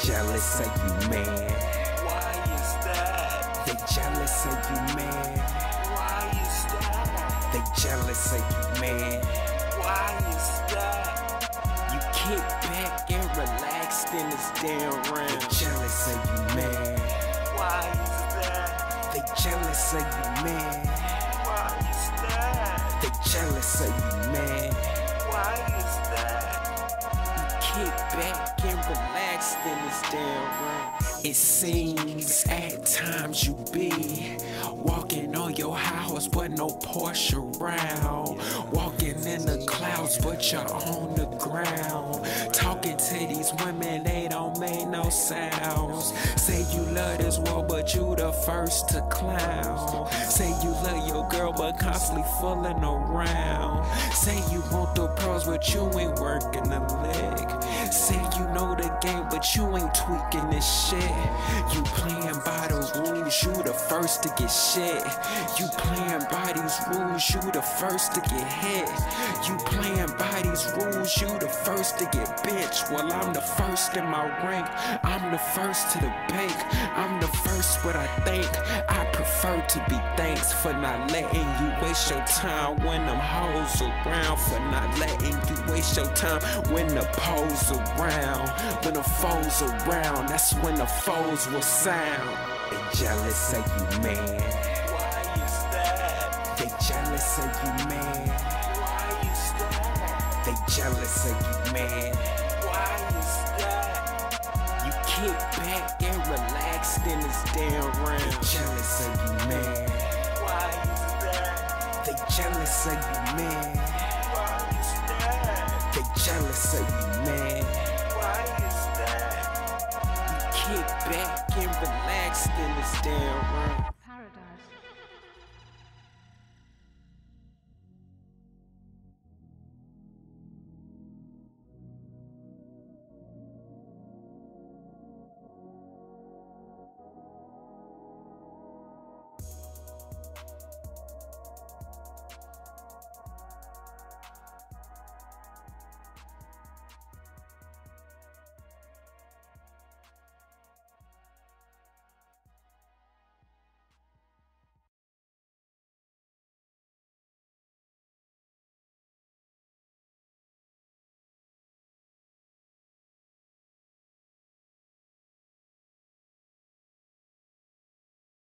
jealous of you, man. Why is that? They jealous of you, man. Why is that? They jealous of you, man. Why is that? You kick back and relaxed in this damn round. They jealous of you, man. Why is that? They jealous of you, man. Why is that? They jealous of you, man. Why is that? You Kick back It seems at times you be walking on your house, but no Porsche around. Walking in the clouds, but you're on the ground. Talking to these women, they don't make no sounds. Say you love this world, but you the first to clown. Say you love your girl, but constantly fooling around. Say you want the but you ain't working the leg. Say you know the game, but you ain't tweaking this shit. You playing by the rules, you the first to get shit. You playing by these rules, you the first to get hit. You playing by these rules, you the first to get bitch. Well, I'm the first in my rank. I'm the first to the bank. I'm the first, what I think I prefer to be thanks for not letting you waste your time when them hoes around. For not letting you waste your time when the pose around. When the foes around, that's when the foes will sound. They jealous of you, man. Why is that? They jealous of you, man. Why is that? They jealous of you, man. Why is that? You kick back and relaxed in this damn round. They jealous of you, man. Why is that? They jealous of you, man. Why is that? They jealous of you, man. Why is that? You kick back and relaxed in this damn round.